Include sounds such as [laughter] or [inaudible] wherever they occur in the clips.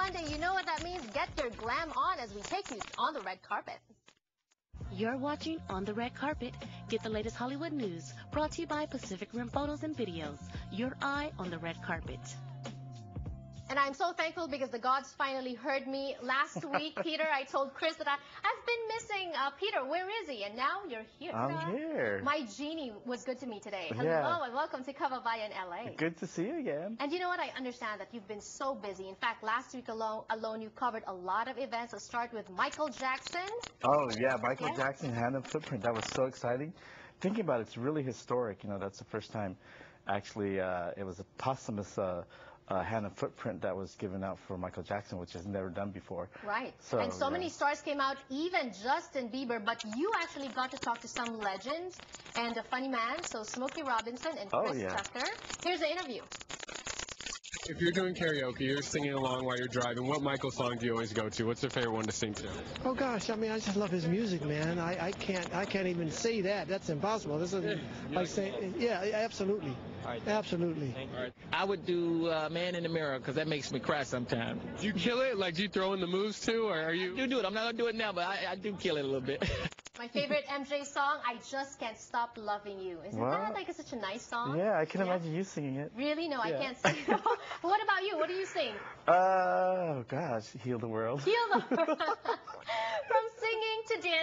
Monday, you know what that means. Get your glam on as we take you on the red carpet. You're watching On the Red Carpet. Get the latest Hollywood news brought to you by Pacific Rim Photos and Videos. Your eye on the red carpet. And I'm so thankful because the gods finally heard me. Last [laughs] week, Peter, I told Chris that I, I've been missing uh, Peter. Where is he? And now you're here. I'm Ta-da. here. My genie was good to me today. Hello Yeah. and welcome to Kababayan LA. Good to see you again. And you know what? I understand that you've been so busy. In fact, last week alone, alone you covered a lot of events. Let's start with Michael Jackson. Oh yeah, Michael Yeah. Jackson Hand and Footprint. That was so exciting. Thinking about it, it's really historic. You know, that's the first time actually uh, it was a posthumous uh, uh, hand and footprint that was given out for Michael Jackson, which is never done before. Right. So, and so yeah. many stars came out, even Justin Bieber, but you actually got to talk to some legends and a funny man, so Smokey Robinson and Chris Oh, Chris yeah. Tucker. Here's the interview. If you're doing karaoke, you're singing along while you're driving, what Michael song do you always go to? What's your favorite one to sing to? Oh gosh, I mean, I just love his music, man. I, I can't I can't even say that. That's impossible. This is like saying, yeah, absolutely, absolutely. I would do uh, Man in the Mirror because that makes me cry sometimes. Do you kill it? Like, do you throw in the moves too, or are you? You do it. I'm not gonna do it now, but I, I do kill it a little bit. [laughs] My favorite MJ song, I Just Can't Stop Loving You. Isn't Wow. that like such a nice song? Yeah, I can Yeah. imagine you singing it. Really? No, I can't sing. It. [laughs] what about you? What do you sing? [laughs] Oh gosh, heal the world. Heal the [laughs] to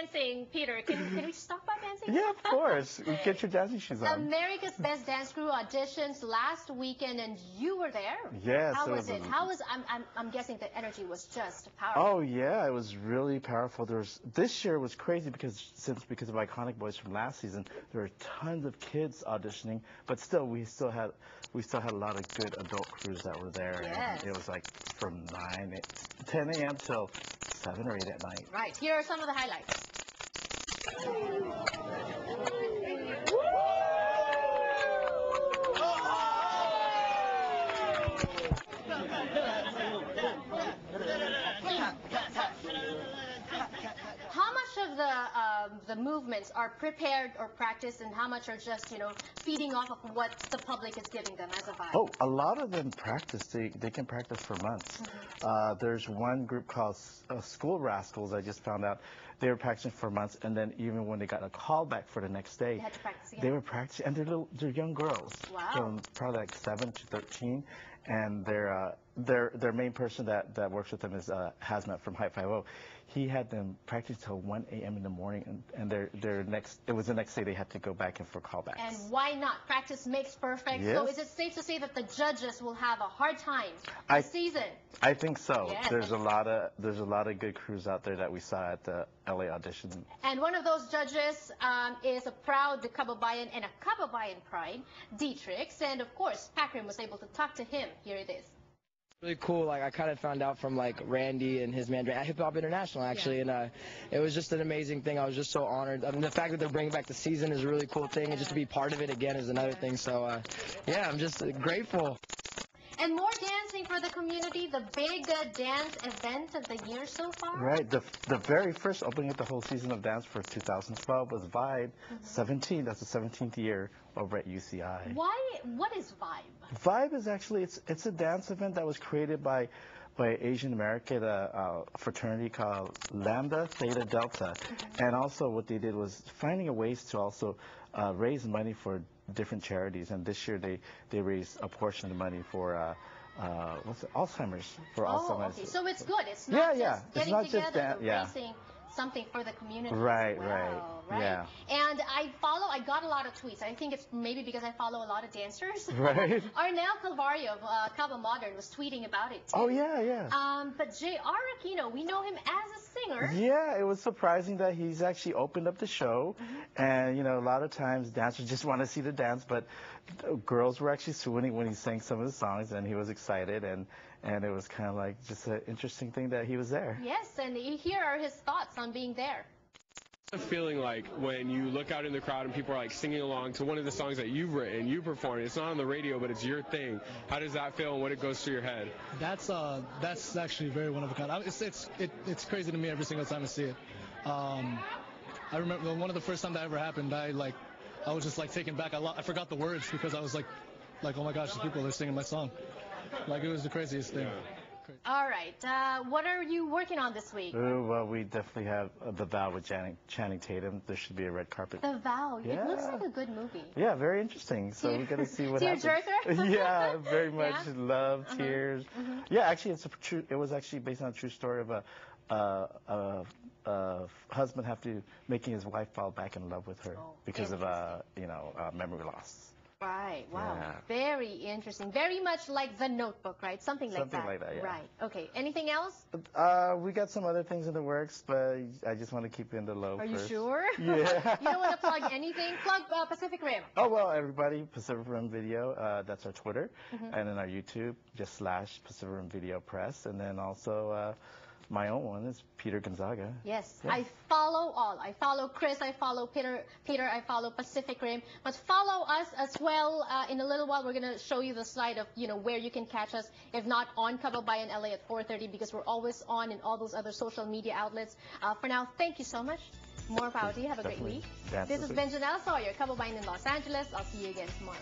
dancing, Peter, can, can we talk about dancing? yeah, of course. Get your dancing shoes on. America's Best Dance Crew auditions last weekend, and you were there. Yes, How was was it? How was? I'm, I'm, I'm guessing the energy was just powerful. Oh yeah, it was really powerful. There was this year was crazy because since because of Iconic Boys from last season, there were tons of kids auditioning, but still we still had we still had a lot of good adult crews that were there. Yes. And it was like from 9, 10 a.m. till 7 or 8 at night. Right. Here are some of the highlights. How much of the um, the movements are prepared or practiced, and how much are just you know feeding off of what the public is giving them as a vibe? Oh, a lot of them practice. They, they can practice for months. Uh, there's one group called uh, School Rascals. I just found out they were practicing for months, and then even when they got a call back for the next day, They had to practice again. they were practicing, and they're little, they're young girls, Wow. from probably like seven to thirteen, and their uh, their their main person that that works with them is uh, Hazmat from Hype Five O. He had them practice till 1 a.m. in the morning, and, and their their next it was the next day they had to go back in for callbacks. And why not? Practice makes perfect. Yes. So is it safe to say that the judges will have a hard time I- this season? I think so. Yes. There's a lot of there's a lot of good crews out there that we saw at the LA audition. And one of those judges um, is a proud Kababayan and a Kababayan pride, D-Trix. And of course, Packard was able to talk to him. Here it is. really cool. Like I kind of found out from like Randy and his man at Hip Hop International actually, and uh, it was just an amazing thing. I was just so honored. I mean, the fact that they're bringing back the season is a really cool thing, and just to be part of it again is another thing. So uh, yeah, I'm just grateful. And more dancing for the community, the big uh, dance event of the year so far. Right. The the very first opening of the whole season of dance for 2012 was Vibe 17. That's the 17th year over at UCI. Why? What is Vibe? Vibe is actually it's it's a dance event that was created by by Asian American uh, uh, fraternity called Lambda Theta Delta, and also what they did was finding a ways to also uh, raise money for different charities. And this year they they raised a portion of the money for. Uh, uh, what's it? Alzheimer's for Oh, Alzheimer's. okay. So it's good. It's Yeah, not yeah. just It's getting not just together, that- yeah. raising something for the community. Right, well, right. Right? Yeah. And I follow. I got a lot of tweets. I think it's maybe because I follow a lot of dancers. [laughs] Right. Arnel Calvario of uh, Kaba Modern was tweeting about it. Too. Oh yeah, yeah. Um, but J.R. Aquino, we know him as a singer. Yeah, it was surprising that he's actually opened up the show, Mm-hmm. and you know a lot of times dancers just want to see the dance, but girls were actually swooning when he sang some of the songs, and he was excited, and and it was kind of like just an interesting thing that he was there. Yes, and here are his thoughts on being there. What's the feeling like when you look out in the crowd and people are like singing along to one of the songs that you've written, you performed? It's not on the radio, but it's your thing. How does that feel and what it goes through your head? That's uh, that's actually very one of a kind. I- It's it's it, it's crazy to me every single time I see it. Um, I remember one of the first time that ever happened. I like, I was just like taken back. I, lo- I forgot the words because I was like, like oh my gosh, these people are singing my song. Like it was the craziest thing. Great. All right. Uh, what are you working on this week? Ooh, well, we definitely have uh, The Vow with Channing, Channing Tatum. There should be a red carpet. The Vow. It looks Yeah. like a good movie. Yeah, very interesting. So we're going to see [laughs] what tearjerker? happens. [laughs] yeah, very [laughs] much Yeah? love, Uh-huh. tears. Mhm. Yeah, actually, it's a true. It was actually based on a true story of a, uh, a, a husband have to making his wife fall back in love with her Oh, because of uh, you know uh, memory loss. Right. Wow. Yeah. Very interesting. Very much like The Notebook, right? Something like Something that. like that, yeah. Right. Okay. Anything else? Uh, we got some other things in the works, but I just want to keep it in the low Are you sure? [laughs] Yeah. you don't want to plug anything? Plug uh, Pacific Rim. Oh well, everybody, Pacific Rim Video. Uh, that's our Twitter, Mhm. and then our YouTube, just slash Pacific Rim Video Press, and then also uh, my own one is Peter Gonzaga. Yes, Yeah. I follow all. I follow Chris. I follow Peter. Peter. I follow Pacific Rim. But follow us as well. Uh, in a little while, we're gonna show you the slide of you know where you can catch us. If not on Kababayan LA at 4:30, because we're always on in all those other social media outlets. Uh, for now, thank you so much. More power to you. Have a great week. This is. Benjanelle Sawyer, Kababayan in Los Angeles. I'll see you again tomorrow.